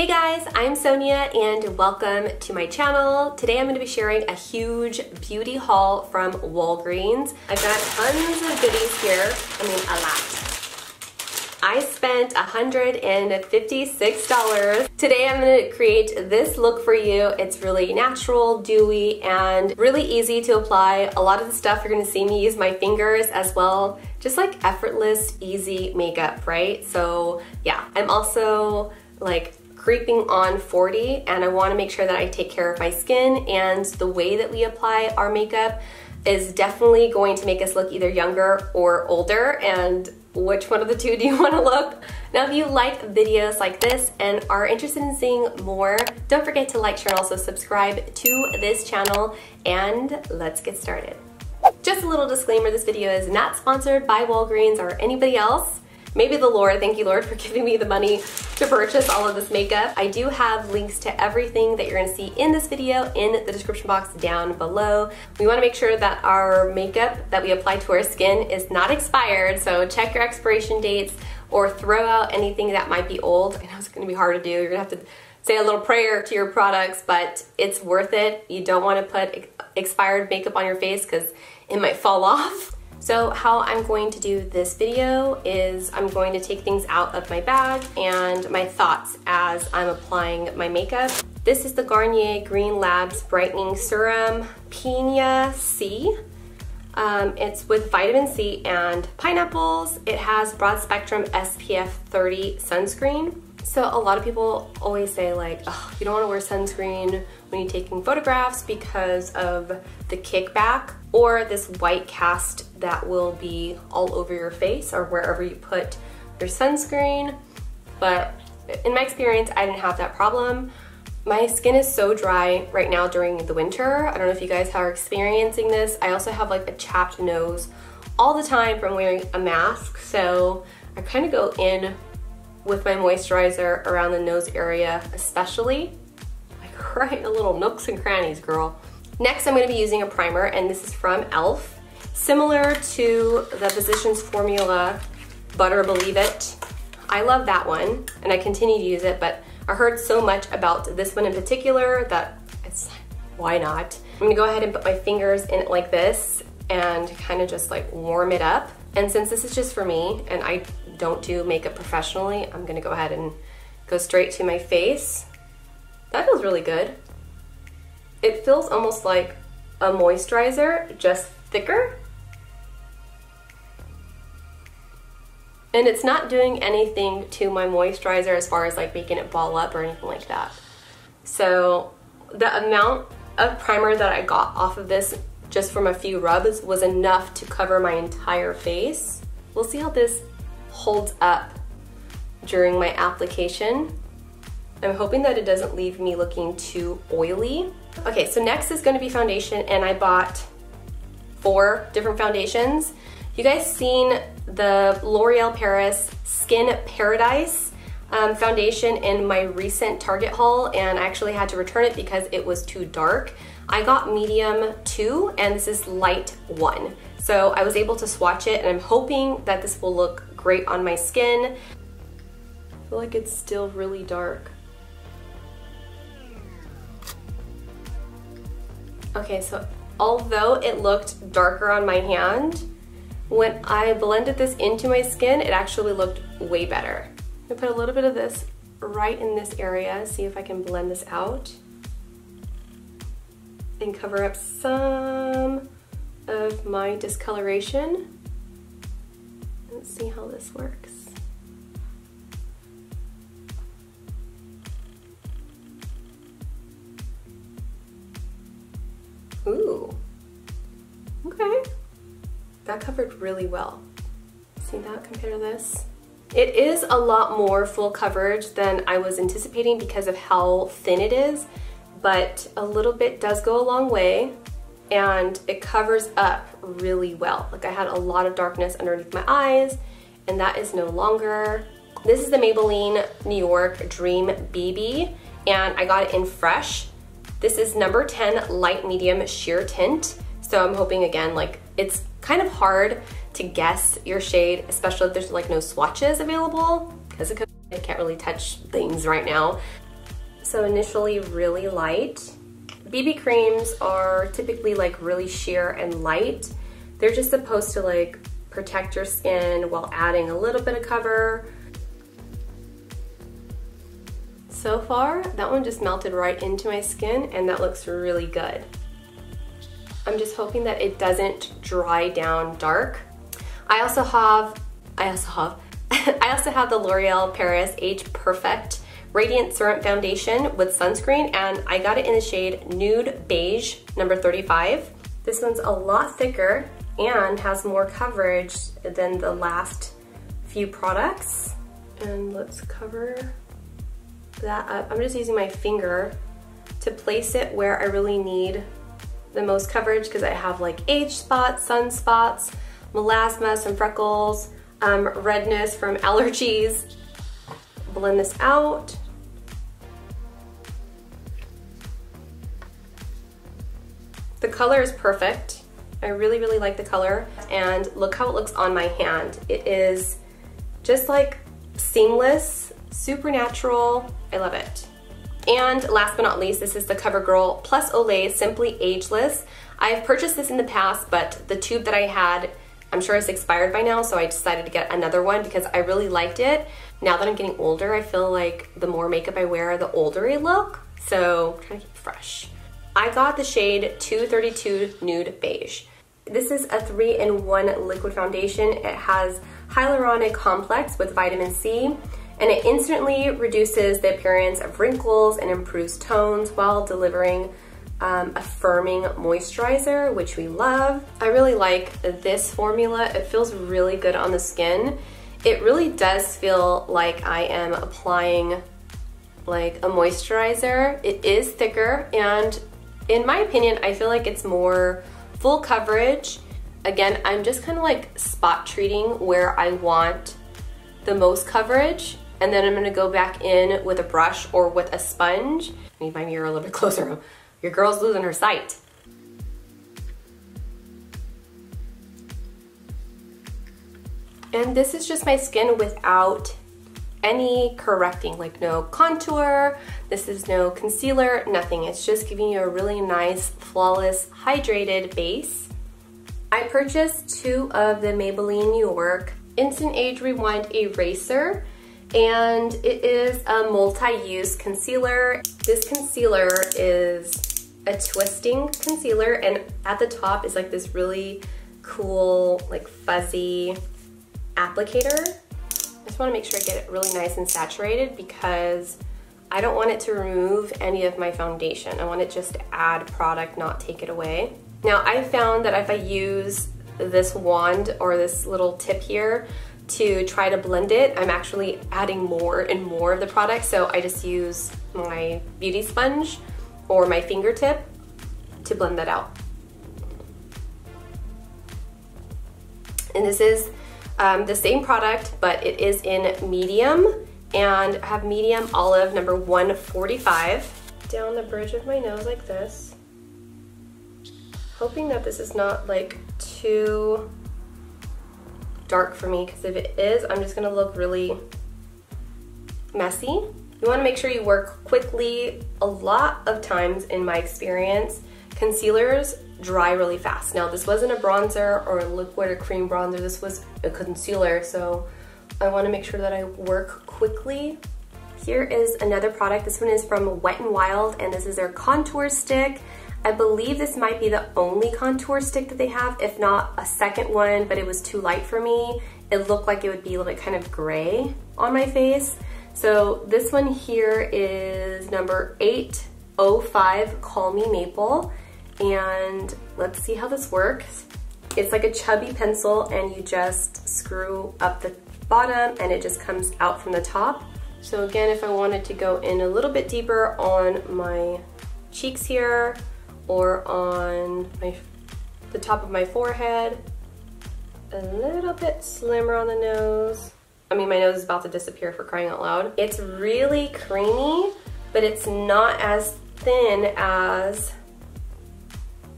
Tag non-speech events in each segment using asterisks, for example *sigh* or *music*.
Hey guys, I'm Sonia and welcome to my channel. Today I'm going to be sharing a huge beauty haul from Walgreens. I've got tons of goodies here, I mean a lot. I spent $156. Today I'm to create this look for you. It's really natural, dewy, and really easy to apply. A lot of the stuff you're going to see me use my fingers as well. Just like effortless, easy makeup, right? So yeah, I'm also like creeping on 40 and I wanna make sure that I take care of my skin and the way that we apply our makeup is definitely going to make us look either younger or older and which one of the two do you *laughs* want to look? Now if you like videos like this and are interested in seeing more, don't forget to like, share, and also subscribe to this channel and let's get started. Just a little disclaimer, this video is not sponsored by Walgreens or anybody else. Maybe the Lord, thank you Lord for *laughs* giving me the money to purchase all of this makeup. I do have links to everything that you're gonna see in this video in the description box down below. We wanna make sure that our makeup that we apply to our skin is not expired, so check your expiration dates or throw out anything that might be old. I know it's gonna be hard to do. You're gonna have to say a little prayer to your products, but it's worth it. You don't wanna put expired makeup on your face because it might fall *laughs* off. So how I'm going to do this video is I'm going to take things out of my bag and my thoughts as I'm applying my makeup. This is the Garnier Green Labs Brightening Serum Pina C. Um, it's with vitamin C and pineapples. It has broad spectrum SPF 30 sunscreen. So a lot of people always say like, you don't want to wear sunscreen when you're taking photographs because of the kickback or this white cast that will be all over your face or wherever you put your sunscreen. But in my experience, I didn't have that problem. My skin is so dry right now during the winter. I don't know if you guys are experiencing this. I also have like a chapped nose all the time from wearing a mask. So I kind of go in with my moisturizer around the nose area especially. Like *laughs* right in the little nooks and crannies, girl. Next, I'm gonna be using a primer, and this is from e.l.f. Similar to the Physicians Formula Butter Believe It. I love that one, and I continue to use it, but I heard so much about this one in particular that it's, why not? I'm gonna go ahead and put my fingers in it like this and kind of just like warm it up. And since this is just for me, and I don't do makeup professionally, I'm gonna go ahead and go straight to my face. That feels really good. It feels almost like a moisturizer, just thicker. And it's not doing anything to my moisturizer as far as like making it ball up or anything like that. So the amount of primer that I got off of this just from a few rubs was enough to cover my entire face. We'll see how this holds up during my application. I'm hoping that it doesn't leave me looking too oily. Okay, so next is gonna be foundation and I bought four different foundations. You guys seen the L'Oreal Paris Skin Paradise um, foundation in my recent Target haul and I actually had to return it because it was too dark. I got medium two and this is light one. So I was able to swatch it and I'm hoping that this will look great on my skin. I feel like it's still really dark. Okay, so although it looked darker on my hand, when I blended this into my skin, it actually looked way better. I'm gonna put a little bit of this right in this area, see if I can blend this out and cover up some of my discoloration. Let's see how this works. Ooh, okay. That covered really well. See that compared to this? It is a lot more full coverage than I was anticipating because of how thin it is, but a little bit does go a long way and it covers up really well. Like I had a lot of darkness underneath my eyes and that is no longer. This is the Maybelline New York Dream BB and I got it in fresh. This is number 10 light medium sheer tint. So I'm hoping again, like it's kind of hard to guess your shade, especially if there's like no swatches available because I can't really touch things right now. So initially really light. BB creams are typically like really sheer and light. They're just supposed to like protect your skin while adding a little bit of cover. So far, that one just melted right into my skin and that looks really good. I'm just hoping that it doesn't dry down dark. I also have, I also have, *laughs* I also have the L'Oreal Paris Age Perfect Radiant Serum Foundation with sunscreen and I got it in the shade Nude Beige number 35. This one's a lot thicker and has more coverage than the last few products. And let's cover that up. I'm just using my finger to place it where I really need the most coverage because I have like age spots, sunspots, melasma, some freckles, um, redness from *laughs* allergies. Blend this out. The color is perfect. I really, really like the color. And look how it looks on my hand. It is just like seamless, super natural. I love it. And last but not least, this is the CoverGirl Plus Olay Simply Ageless. I've purchased this in the past, but the tube that I had, I'm sure it's expired by now, so I decided to get another one because I really liked it. Now that I'm getting older, I feel like the more makeup I wear, the older I look. So I'm trying to keep fresh. I got the shade 232 Nude Beige. This is a three-in-one liquid foundation. It has hyaluronic complex with vitamin C, and it instantly reduces the appearance of wrinkles and improves tones while delivering um, a firming moisturizer, which we love. I really like this formula. It feels really good on the skin. It really does feel like I am applying like a moisturizer. It is thicker and in my opinion, I feel like it's more full coverage. Again, I'm just kind of like spot treating where I want the most coverage and then I'm gonna go back in with a brush or with a sponge. I need my mirror a little bit closer. Your girl's losing her sight. And this is just my skin without any correcting, like no contour, this is no concealer, nothing. It's just giving you a really nice, flawless, hydrated base. I purchased two of the Maybelline New York Instant Age Rewind Eraser and it is a multi-use concealer. This concealer is a twisting concealer and at the top is like this really cool like fuzzy applicator I just wanna make sure I get it really nice and saturated because I don't want it to remove any of my foundation. I want it just to add product, not take it away. Now I found that if I use this wand or this little tip here to try to blend it, I'm actually adding more and more of the product. So I just use my beauty sponge or my fingertip to blend that out. And this is um, the same product, but it is in medium and I have medium olive number 145. Down the bridge of my nose like this. Hoping that this is not like too dark for me because if it is, I'm just gonna look really messy. You wanna make sure you work quickly. A lot of times in my experience, concealers dry really fast. Now this wasn't a bronzer or a liquid or cream bronzer, this was a concealer, so I wanna make sure that I work quickly. Here is another product. This one is from Wet n Wild and this is their contour stick. I believe this might be the only contour stick that they have, if not a second one, but it was too light for me. It looked like it would be a little bit kind of gray on my face. So this one here is number 805 Call Me Maple and let's see how this works. It's like a chubby pencil and you just screw up the bottom and it just comes out from the top. So again, if I wanted to go in a little bit deeper on my cheeks here or on my, the top of my forehead, a little bit slimmer on the nose. I mean, my nose is about to disappear for crying out loud. It's really creamy, but it's not as thin as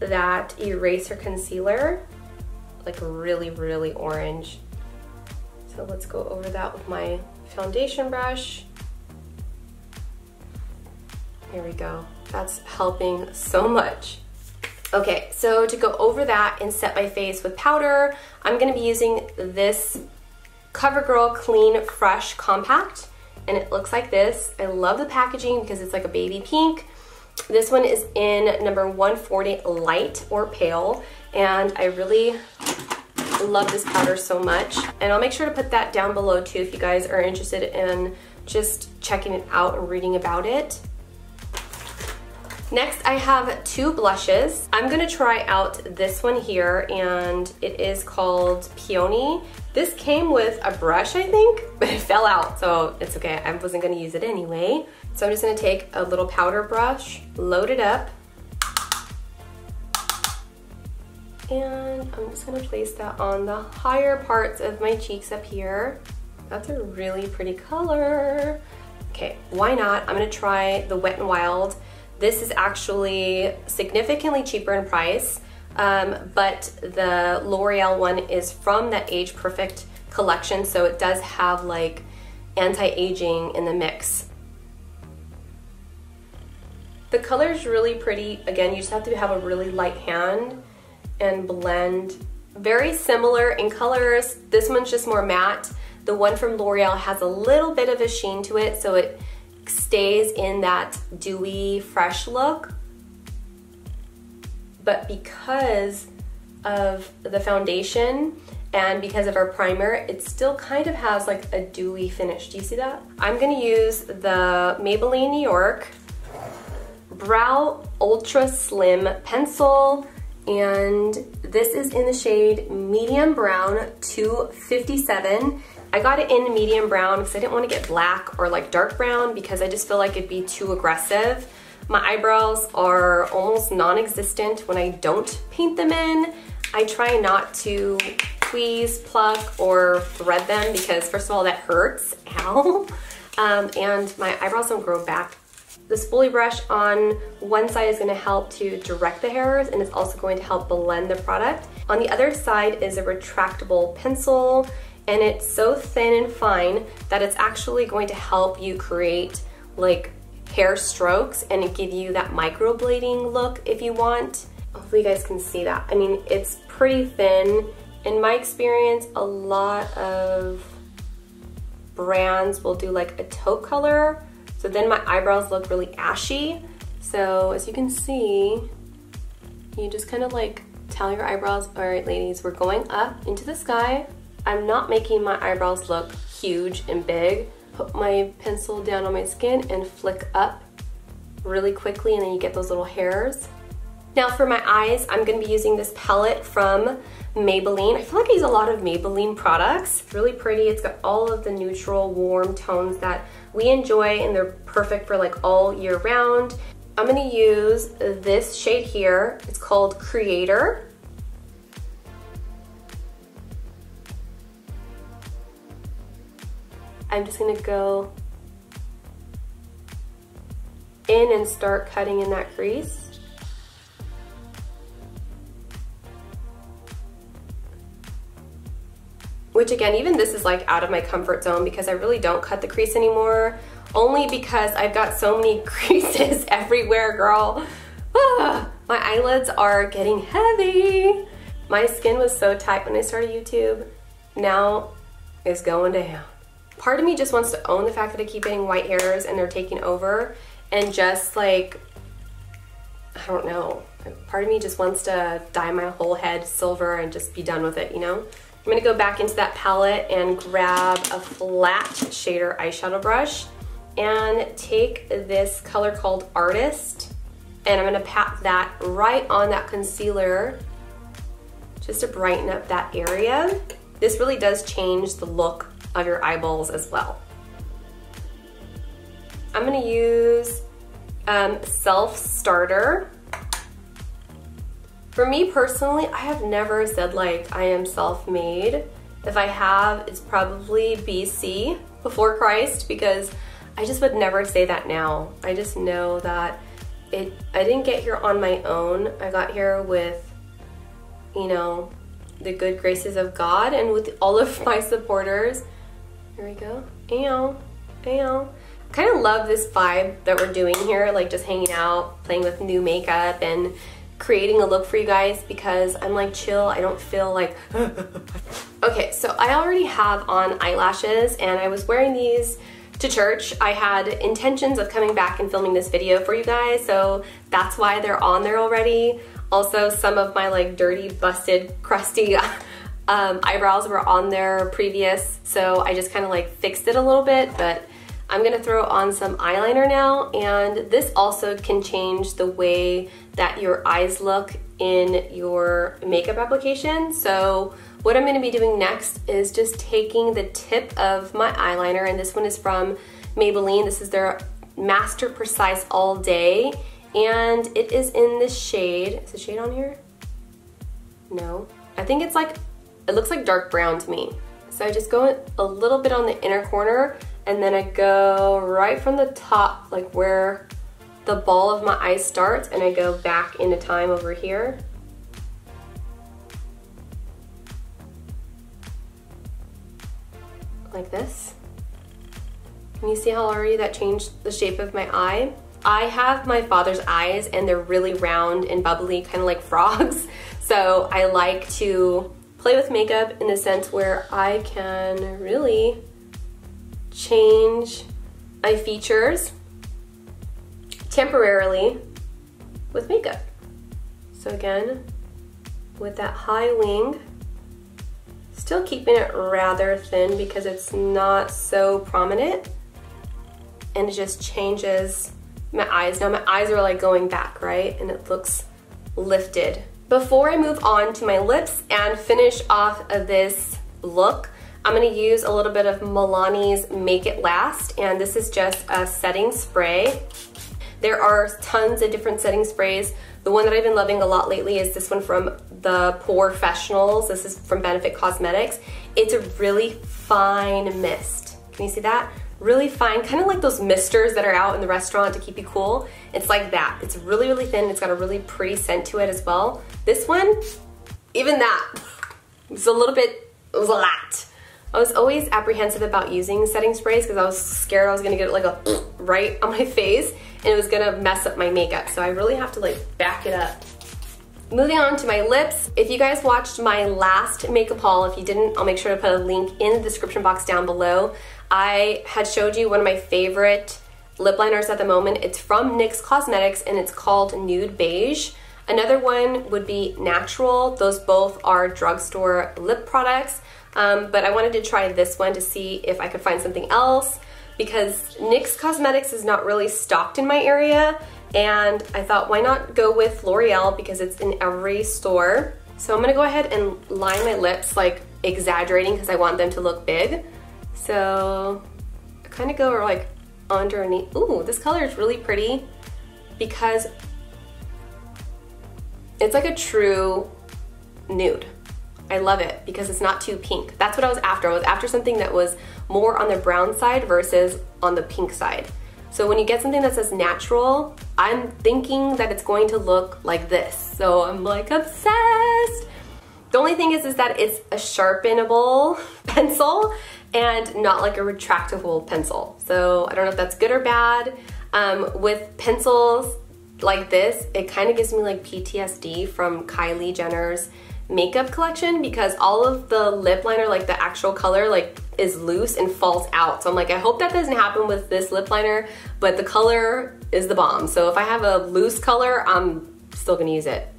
that eraser concealer, like really, really orange. So let's go over that with my foundation brush. Here we go. That's helping so much. Okay, so to go over that and set my face with powder, I'm gonna be using this CoverGirl Clean Fresh Compact, and it looks like this. I love the packaging because it's like a baby pink. This one is in number 140 light or pale, and I really love this powder so much. And I'll make sure to put that down below too if you guys are interested in just checking it out and reading about it. Next, I have two blushes. I'm gonna try out this one here, and it is called Peony. This came with a brush, I think, *laughs* but it fell out, so it's okay. I wasn't gonna use it anyway. So I'm just gonna take a little powder brush, load it up, and I'm just gonna place that on the higher parts of my cheeks up here. That's a really pretty color. Okay, why not? I'm gonna try the Wet n Wild. This is actually significantly cheaper in price, um, but the L'Oreal one is from that Age Perfect collection, so it does have like anti-aging in the mix. The color is really pretty. Again, you just have to have a really light hand and blend. Very similar in colors. This one's just more matte. The one from L'Oreal has a little bit of a sheen to it, so it stays in that dewy, fresh look. But because of the foundation and because of our primer, it still kind of has like a dewy finish. Do you see that? I'm gonna use the Maybelline New York Brow Ultra Slim Pencil and this is in the shade Medium Brown 257. I got it in medium brown because I didn't want to get black or like dark brown because I just feel like it'd be too aggressive. My eyebrows are almost non-existent when I don't paint them in. I try not to tweeze, pluck, or thread them because first of all, that hurts, *laughs* ow. Um, and my eyebrows don't grow back. The spoolie brush on one side is gonna help to direct the hairs and it's also going to help blend the product. On the other side is a retractable pencil and it's so thin and fine that it's actually going to help you create like hair strokes and give you that microblading look if you want. Hopefully you guys can see that. I mean, it's pretty thin. In my experience, a lot of brands will do like a taupe color. So then my eyebrows look really ashy. So as you can see, you just kind of like tell your eyebrows, all right, ladies, we're going up into the sky. I'm not making my eyebrows look huge and big. Put my pencil down on my skin and flick up really quickly and then you get those little hairs. Now for my eyes, I'm gonna be using this palette from Maybelline. I feel like I use a lot of Maybelline products. It's really pretty. It's got all of the neutral, warm tones that we enjoy and they're perfect for like all year round. I'm gonna use this shade here. It's called Creator. I'm just gonna go in and start cutting in that crease. Which again, even this is like out of my comfort zone because I really don't cut the crease anymore. Only because I've got so many *laughs* creases everywhere, girl. Ah, my eyelids are getting heavy. My skin was so tight when I started YouTube. Now it's going down part of me just wants to own the fact that I keep getting white hairs and they're taking over and just like, I don't know, part of me just wants to dye my whole head silver and just be done with it, you know? I'm gonna go back into that palette and grab a flat shader eyeshadow brush and take this color called Artist and I'm gonna pat that right on that concealer just to brighten up that area. This really does change the look of your eyeballs as well. I'm gonna use um, Self Starter. For me personally, I have never said like I am self-made. If I have, it's probably BC, before Christ, because I just would never say that now. I just know that it. I didn't get here on my own. I got here with, you know, the good graces of God and with all of *laughs* my supporters here we go. Ow, ow. kind of love this vibe that we're doing here, like just hanging out, playing with new makeup and creating a look for you guys because I'm like chill. I don't feel like *laughs* Okay, so I already have on eyelashes and I was wearing these to church. I had intentions of coming back and filming this video for you guys, so that's why they're on there already. Also, some of my like dirty, busted, crusty um, eyebrows were on there previous, so I just kind of like fixed it a little bit, but I'm gonna throw on some eyeliner now, and this also can change the way that your eyes look in your makeup application. So what I'm gonna be doing next is just taking the tip of my eyeliner, and this one is from Maybelline. This is their Master Precise All Day, and it is in this shade. Is the shade on here? No. I think it's like, it looks like dark brown to me. So I just go a little bit on the inner corner, and then I go right from the top, like where the ball of my eye starts, and I go back into time over here. like this. Can you see how already that changed the shape of my eye? I have my father's eyes and they're really round and bubbly, kind of like frogs. *laughs* So I like to play with makeup in the sense where I can really change my features temporarily with makeup. So again, with that high wing, Still keeping it rather thin because it's not so prominent and it just changes my eyes. Now my eyes are like going back, right? And it looks lifted. Before I move on to my lips and finish off of this look, I'm gonna use a little bit of Milani's Make It Last, and this is just a setting spray. There are tons of different setting sprays. The one that I've been loving a lot lately is this one from the Professionals. This is from Benefit Cosmetics. It's a really fine mist. Can you see that? Really fine, kind of like those misters that are out in the restaurant to keep you cool. It's like that. It's really, really thin. It's got a really pretty scent to it as well. This one, even that, *laughs* it's a little bit, it was a lot. I was always apprehensive about using setting sprays because I was scared I was gonna get like a *clears throat* right on my face and it was gonna mess up my makeup. So I really have to like back it up. Moving on to my lips, if you guys watched my last makeup haul, if you didn't, I'll make sure to put a link in the description box down below. I had showed you one of my favorite lip liners at the moment. It's from NYX Cosmetics and it's called Nude Beige. Another one would be Natural. Those both are drugstore lip products. Um, but I wanted to try this one to see if I could find something else because NYX Cosmetics is not really stocked in my area and I thought why not go with L'Oreal because it's in every store. So I'm gonna go ahead and line my lips like exaggerating because I want them to look big. So I kind of go like underneath. Ooh, this color is really pretty because it's like a true nude. I love it because it's not too pink. That's what I was after. I was after something that was more on the brown side versus on the pink side. So when you get something that says natural, I'm thinking that it's going to look like this. So I'm like obsessed. The only thing is, is that it's a sharpenable *laughs* pencil and not like a retractable pencil. So I don't know if that's good or bad. Um, with pencils like this, it kind of gives me like PTSD from Kylie Jenner's makeup collection because all of the lip liner, like the actual color, like is loose and falls out. So I'm like, I hope that doesn't happen with this lip liner, but the color is the bomb. So if I have a loose color, I'm still gonna use it.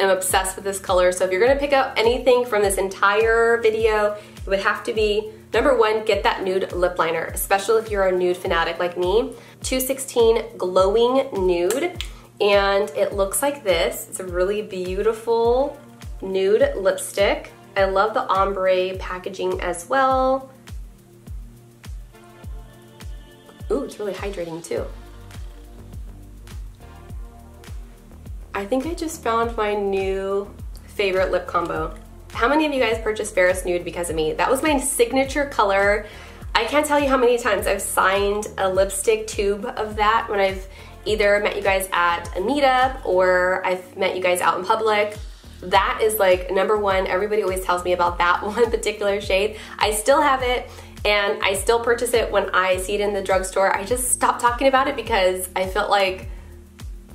I'm obsessed with this color. So if you're gonna pick up anything from this entire video, it would have to be number one, get that nude lip liner, especially if you're a nude fanatic like me. 216 Glowing Nude, and it looks like this. It's a really beautiful nude lipstick. I love the ombre packaging as well. Ooh, it's really hydrating too. I think I just found my new favorite lip combo. How many of you guys purchased Ferris Nude because of me? That was my signature color. I can't tell you how many times I've signed a lipstick tube of that when I've either met you guys at a meetup or I've met you guys out in public. that is like number one. Everybody always tells me about that *laughs* one particular shade. I still have it and I still purchase it when I see it in the drugstore. I just stopped talking about it because I felt like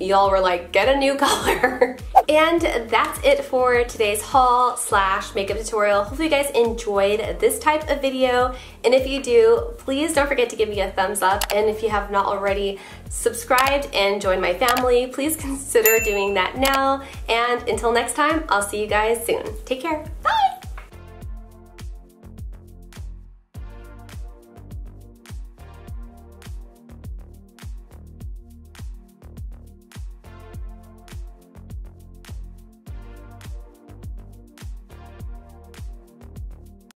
y'all were like, get a new *laughs* color. and that's it for today's haul slash makeup tutorial. Hopefully you guys enjoyed this type of video. And if you do, please don't forget to give me a thumbs up. And if you have not already subscribed and joined my family, please consider doing that now. And until next time, I'll see you guys soon. Take care. Bye.